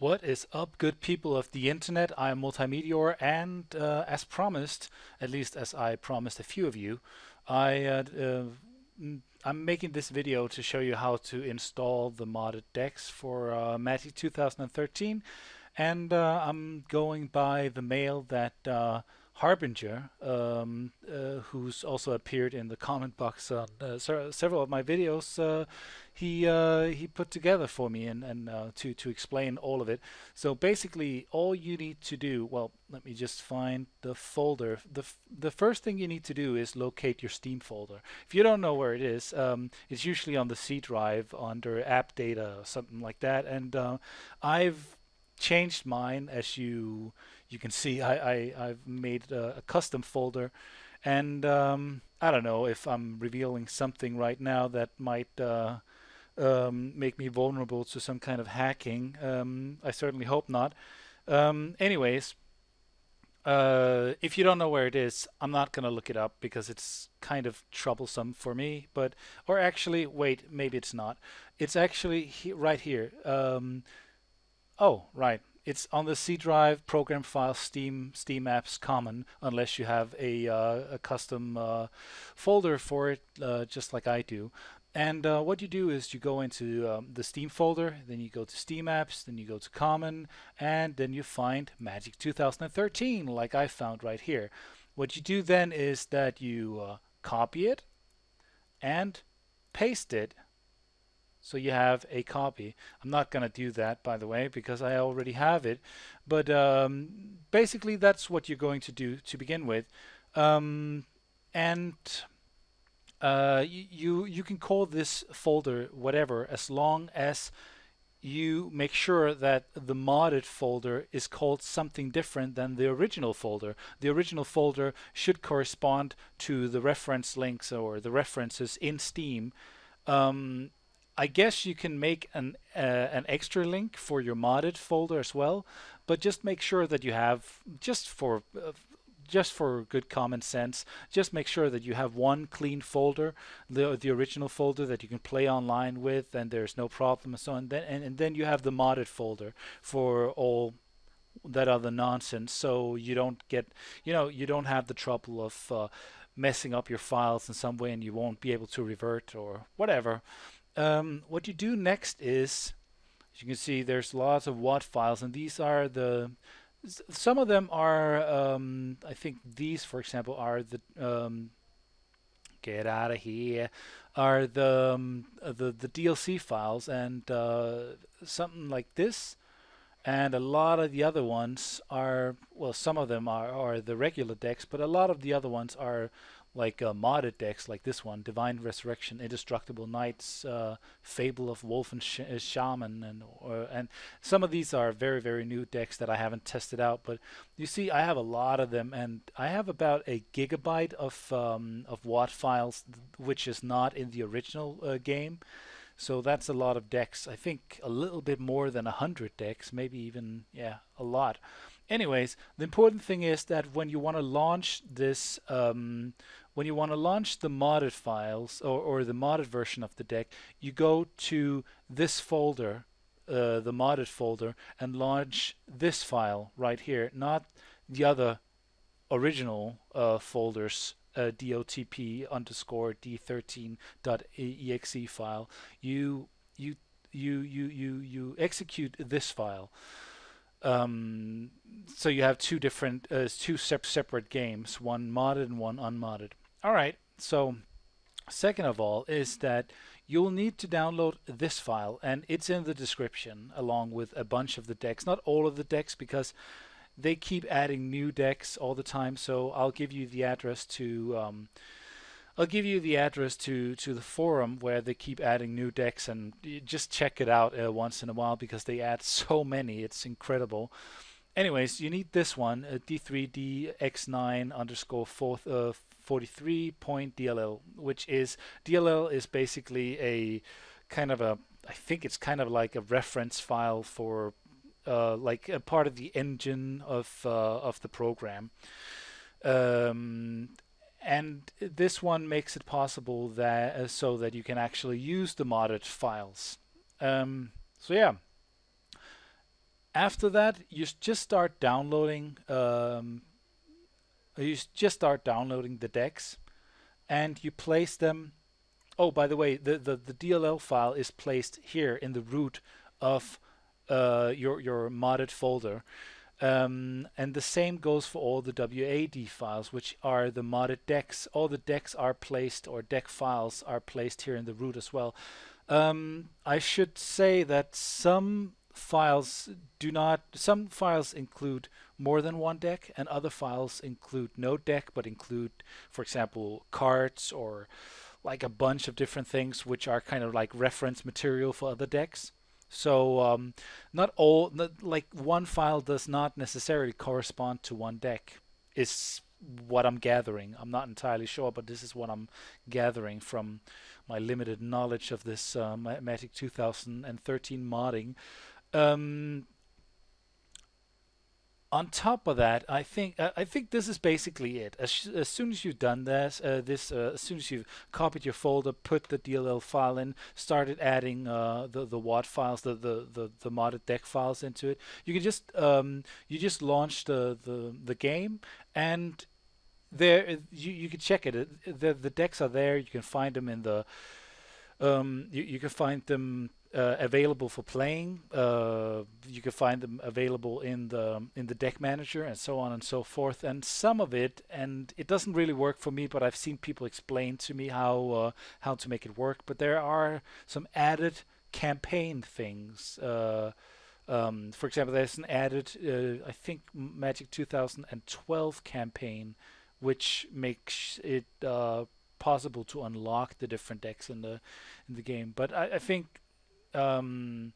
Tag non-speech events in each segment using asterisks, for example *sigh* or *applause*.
What is up, good people of the internet? I'm Multeyemeteor, and uh, as promised, at least as I promised a few of you, I uh, uh, I'm making this video to show you how to install the modded decks for uh, Magic 2013, and uh, I'm going by the mail that uh, Harbinger, um, uh, who's also appeared in the comment box on uh, several of my videos, uh, he uh, he put together for me and, and uh, to to explain all of it. So basically, all you need to do, well, let me just find the folder. the The first thing you need to do is locate your Steam folder. If you don't know where it is, um, it's usually on the C drive under App Data or something like that. And uh, I've changed mine as you you can see I, I I've made a, a custom folder and um, I don't know if I'm revealing something right now that might uh, um, make me vulnerable to some kind of hacking. Um, I certainly hope not. Um, anyways, uh, if you don't know where it is, I'm not gonna look it up because it's kind of troublesome for me. But or actually, wait, maybe it's not. It's actually he right here. Um, oh, right it's on the C drive program file Steam Steam apps common unless you have a, uh, a custom uh, folder for it uh, just like I do. And uh, what you do is you go into um, the Steam folder then you go to Steam apps then you go to common and then you find Magic 2013 like I found right here. What you do then is that you uh, copy it and paste it so you have a copy. I'm not going to do that, by the way, because I already have it. But um, basically, that's what you're going to do to begin with. Um, and uh, you you can call this folder whatever as long as you make sure that the modded folder is called something different than the original folder. The original folder should correspond to the reference links or the references in Steam. Um, I guess you can make an uh, an extra link for your modded folder as well, but just make sure that you have just for uh, just for good common sense, just make sure that you have one clean folder, the the original folder that you can play online with, and there's no problem and so on. Then and, and then you have the modded folder for all that other nonsense, so you don't get you know you don't have the trouble of uh, messing up your files in some way and you won't be able to revert or whatever um, what you do next is, as you can see, there's lots of WAD files, and these are the some of them are um, I think these for example are the um, get out of here are the um, the the DLC files and uh, something like this and a lot of the other ones are well some of them are, are the regular decks but a lot of the other ones are like uh, modded decks like this one divine resurrection indestructible knights uh, fable of wolf and sh- uh, shaman and or, and some of these are very very new decks that i haven't tested out but you see i have a lot of them and i have about a gigabyte of um, of WAD files which is not in the original uh, game. So that's a lot of decks. I think a little bit more than a hundred decks maybe even yeah a lot. Anyways the important thing is that when you want to launch this um, when you want to launch the modded files or, or the modded version of the deck, you go to this folder, uh, the modded folder, and launch this file right here, not the other original uh, folders uh, dotp underscore d13.exe file. You you you you you you execute this file. Um, so you have two different, uh, two sep separate games, one modded and one unmodded. All right, so second of all is that you'll need to download this file and it's in the description along with a bunch of the decks, not all of the decks because they keep adding new decks all the time. So I'll give you the address to um, I'll give you the address to to the forum where they keep adding new decks and just check it out uh, once in a while because they add *laughs* so many. It's incredible. Anyways, you need this one, uh, D3DX9 underscore fourth, uh, 43.dll, which is DLL is basically a kind of a I think it's kind of like a reference file for uh, like a part of the engine of uh, of the program. Um, and this one makes it possible that uh, so that you can actually use the modded files. Um, so yeah, after that, you just start downloading. Um, you just start downloading the decks, and you place them. Oh, by the way, the, the, the DLL file is placed here in the root of uh, your your modded folder. Um, and the same goes for all the WAD files, which are the modded decks. All the decks are placed, or deck files are placed here in the root as well. Um, I should say that some files do not, some files include more than one deck, and other files include no deck, but include, for example, cards or like a bunch of different things, which are kind of like reference material for other decks. So um, not all, not, like one file does not necessarily correspond to one deck. Is what I'm gathering. I'm not entirely sure, but this is what I'm gathering from my limited knowledge of this uh, Magic 2013 modding. Um, on top of that, I think uh, I think this is basically it. As, as soon as you've done this, uh, this uh, as soon as you've copied your folder, put the DLL file in, started adding uh, the the WAD files, the, the the the modded deck files into it, you can just um, you just launch the the the game and there you you can check it. The the decks are there. You can find them in the um, you you can find them uh, available for playing. Uh, you can find them available in the in the deck manager and so on and so forth. And some of it, and it doesn't really work for me, but I've seen people explain to me how uh, how to make it work. But there are some added campaign things. Uh, um, for example, there's an added, uh, I think, Magic 2012 campaign, which makes it uh, possible to unlock the different decks in the in the game. But I, I think um,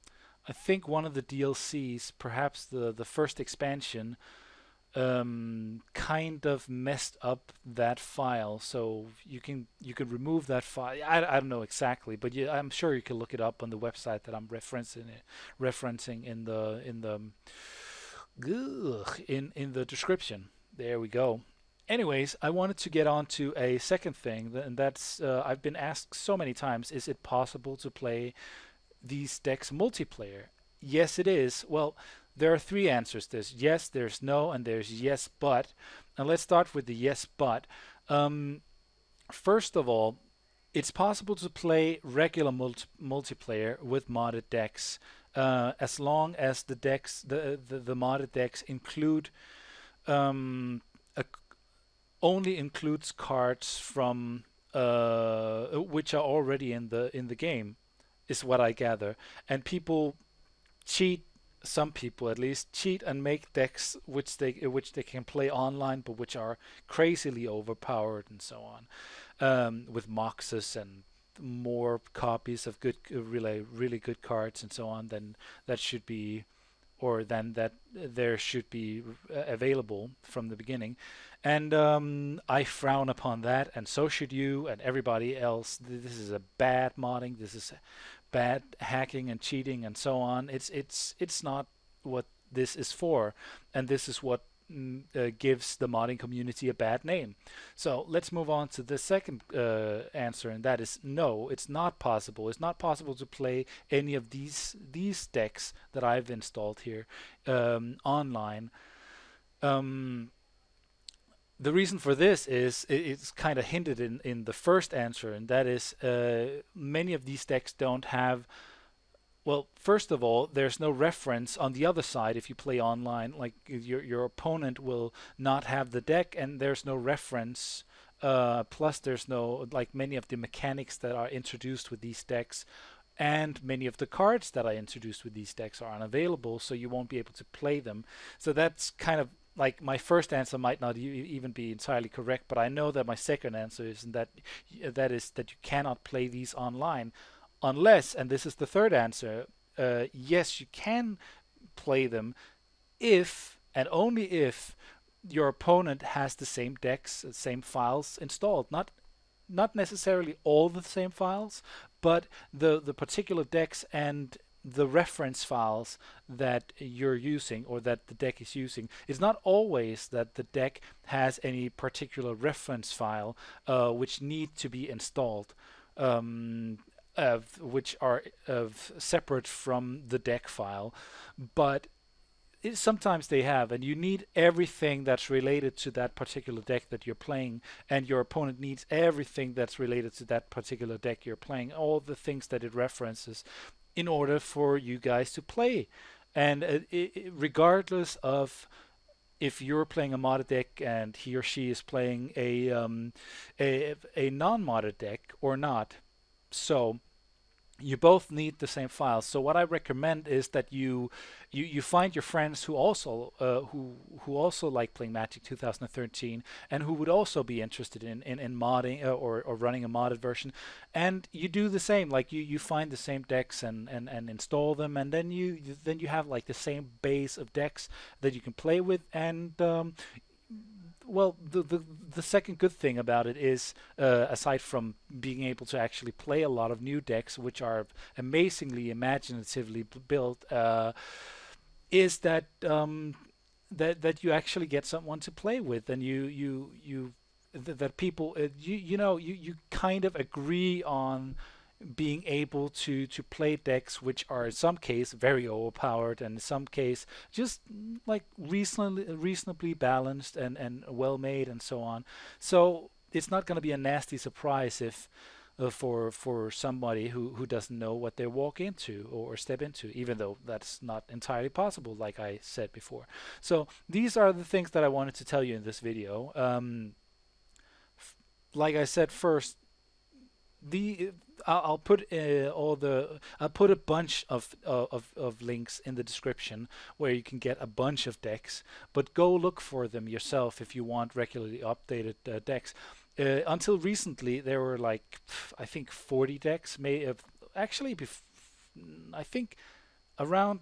I think one of the DLCs, perhaps the the first expansion, um, kind of messed up that file. So you can you can remove that file. I, I don't know exactly, but you, I'm sure you can look it up on the website that I'm referencing it, referencing in the in the in in the description. There we go. Anyways, I wanted to get on to a second thing, and that's uh, I've been asked so many times: Is it possible to play these decks multiplayer? Yes, it is. Well, there are three answers this. Yes, there's no, and there's yes, but. And let's start with the yes, but. Um, first of all, it's possible to play regular multi multiplayer with modded decks uh, as long as the decks, the the, the modded decks include um, a, only includes cards from uh, which are already in the in the game is what I gather. And people cheat, some people at least cheat and make decks which they which they can play online, but which are crazily overpowered and so on, um, with moxes and more copies of good, really really good cards and so on. Then that should be or then that there should be uh, available from the beginning. And um, I frown upon that, and so should you and everybody else. This is a bad modding. This is bad hacking and cheating and so on. It's it's it's not what this is for, and this is what mm, uh, gives the modding community a bad name. So let's move on to the second uh, answer, and that is no, it's not possible. It's not possible to play any of these these decks that I've installed here um, online. Um, the reason for this is it's kind of hinted in, in the first answer, and that is uh, many of these decks don't have. Well, first of all, there's no reference on the other side if you play online. Like your your opponent will not have the deck, and there's no reference. Uh, plus, there's no like many of the mechanics that are introduced with these decks and many of the cards that I introduced with these decks are unavailable, so you won't be able to play them. So that's kind of like my first answer might not e- even be entirely correct, but I know that my second answer is that that is that you cannot play these online unless, and this is the third answer, uh, yes, you can play them if and only if your opponent has the same decks, the same files installed. Not not necessarily all the same files, but the the particular decks and the reference files that you're using or that the deck is using. It's not always that the deck has any particular reference file uh, which need to be installed. Um, which are separate from the deck file, but it, sometimes they have, and you need everything that's related to that particular deck that you're playing, and your opponent needs everything that's related to that particular deck you're playing, all the things that it references, in order for you guys to play. And uh, it, regardless of if you're playing a modded deck and he or she is playing a um, a, a non-modded deck or not, so you both need the same files. So what I recommend is that you you, you find your friends who also uh, who who also like playing Magic 2013 and who would also be interested in in, in modding uh, or or running a modded version, and you do the same. Like you you find the same decks and and and install them, and then you, then you have like the same base of decks that you can play with, and um, well, the, the the second good thing about it is, uh, aside from being able to actually play a lot of new decks, which are amazingly imaginatively built, uh, is that um, that that you actually get someone to play with, and you you you th- that people uh, you you know you you kind of agree on being able to to play decks which are in some case very overpowered and in some case just like reasonably reasonably balanced and and well made and so on. So it's not going to be a nasty surprise if uh, for for somebody who who doesn't know what they walk into or step into even though that's not entirely possible like I said before. So these are the things that I wanted to tell you in this video. Um, like I said first the I'll, put uh, all the I'll put a bunch of, uh, of of links in the description where you can get a bunch of decks. But go look for them yourself if you want regularly updated uh, decks. Uh, until recently, there were like I think 40 decks. May have actually bef- I think around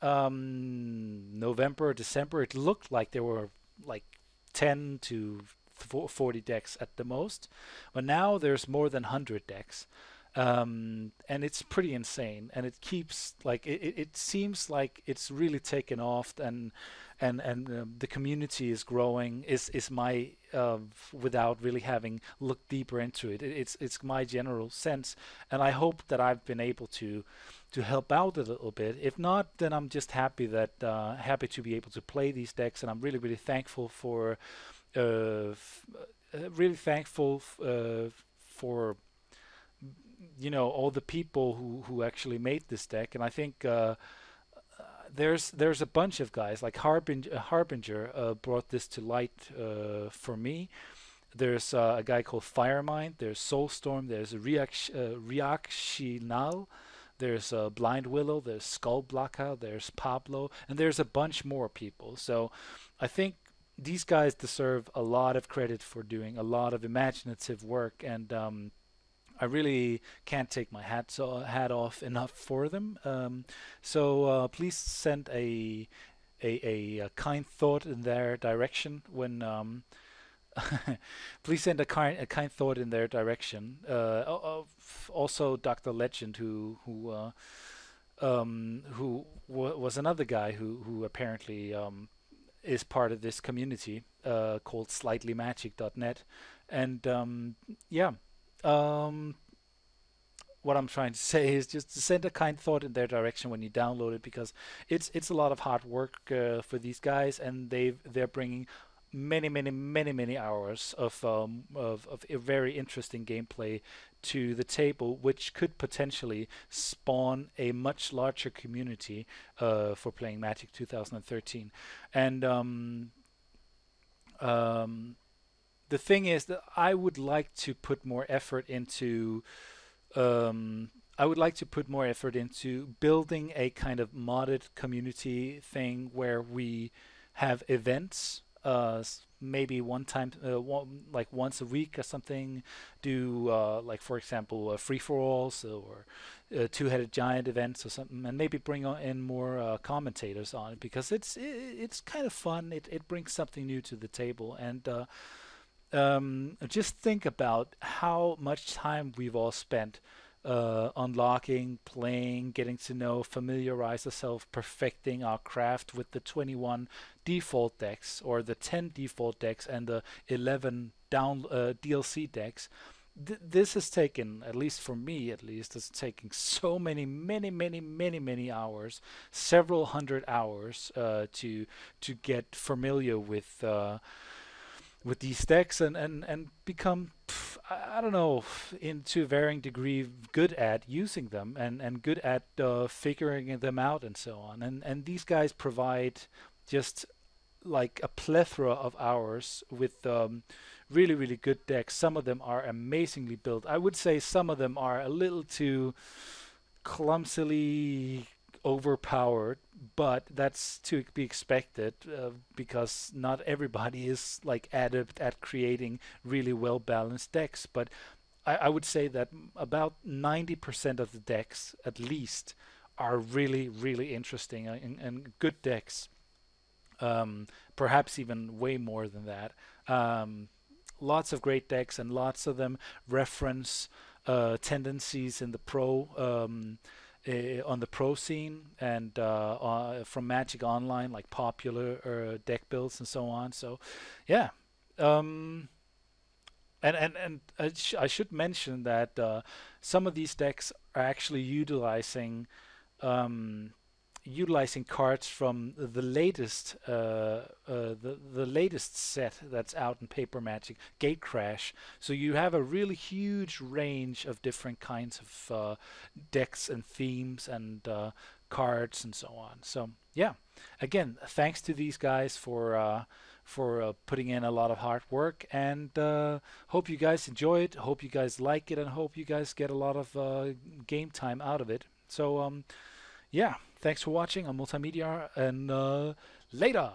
um, November, December, it looked like there were like 10 to 40 decks at the most. But now there's more than 100 decks. Um, and it's pretty insane and it keeps like it, it seems like it's really taken off and and and um, the community is growing is is my uh, without really having looked deeper into it. it. it's it's my general sense and I hope that I've been able to to help out a little bit if not then I'm just happy that uh, happy to be able to play these decks and I'm really really thankful for uh, uh, really thankful uh, for you know all the people who who actually made this deck, and I think. Uh, there's there's a bunch of guys like Harbinger, Harbinger uh, brought this to light uh, for me. There's uh, a guy called Firemind. There's Soulstorm. There's Reactional. There's Blind Willow. There's Skullblocker. There's Pablo, and there's a bunch more people. So I think these guys deserve a lot of credit for doing a lot of imaginative work, and um, I really can't take my hat so, hat off enough for them. Um, so uh, please send a, a, a kind thought in their direction when. Um, *laughs* please send a kind a kind thought in their direction. Uh, also, Dr. Legend, who who uh, um, who was another guy who who apparently um, is part of this community uh, called slightlymagic.net. And um, yeah, um, what I'm trying to *laughs* say is just to send a kind thought in their direction when you download it because it's it's a lot of hard work uh, for these guys and they they're bringing many many many many hours of um, of, of a very interesting gameplay to the table which could potentially spawn a much larger community uh, for playing Magic 2013 and um, um, the thing is that I would like to put more effort into um, I would like to put more effort into building a kind of modded community thing where we have events uh, maybe one time, uh, one, like once a week or something, do uh, like for example free for alls or uh, two-headed giant events or something, and maybe bring in more uh, commentators on it because it's it, it's kind of fun. It it brings something new to the table, and uh, um, just think about how much time we've all spent uh, unlocking, playing, getting to know, familiarize ourselves, perfecting our craft with the 21 default decks or the 10 default decks and the 11 down uh, DLC decks. th- this has taken, at least for me, at least, it's taking so many, many, many, many, many hours, several hundred hours, uh, to to get familiar with. Uh, with these decks and and and become I don't know into varying degree good at using them and and good at uh, figuring them out and so on and and these guys provide just like a plethora of hours with um, really really good decks. Some of them are amazingly built. I would say some of them are a little too clumsily overpowered, but that's to be expected uh, because not everybody *laughs* is like adept at creating really well balanced decks. But I, I would say that about 90% of the decks, at least, are really really interesting and, and good decks um, perhaps even way more than that. Um, lots of great decks, and lots of them reference uh, tendencies in the pro. Um, uh, on the pro scene and uh, uh, from Magic Online, like popular uh, deck builds and so on. So, yeah, um, and and and I, sh I should mention that uh, some of these decks are actually utilizing um, utilizing cards from the latest uh, uh, the the latest set that's out in Paper Magic, Gatecrash. So you have a really huge range of different kinds of uh, decks and themes and uh, cards and so on. So yeah, again, thanks to these guys for uh, for uh, putting in a lot of hard work. And hope you guys enjoy it. Hope you guys like it. And hope you guys get a lot of game time out of it. So um, yeah Thanks for watching on Multimedia and uh, later.